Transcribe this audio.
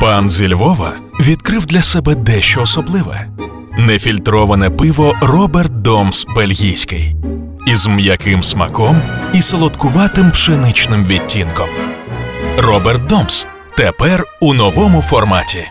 Пан зі Львова відкрив для себе дещо особливе: нефільтроване пиво Роберт Домс Бельгійський із м'яким смаком і солодкуватим пшеничним відтінком. Роберт Домс тепер у новому форматі.